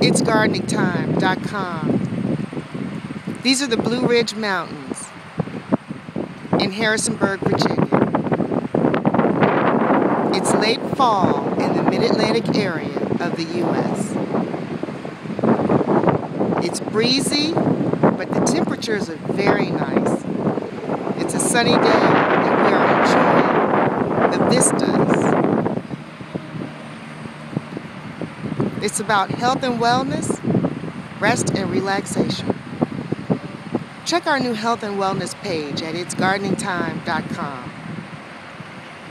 itsgardeningtime.com. These are the Blue Ridge Mountains in Harrisonburg, Virginia. It's late fall in the mid-Atlantic area of the U.S. It's breezy, but the temperatures are very nice. It's a sunny day and we are enjoying the vistas. It's about health and wellness, rest and relaxation. Check our new health and wellness page at itsgardeningtime.com.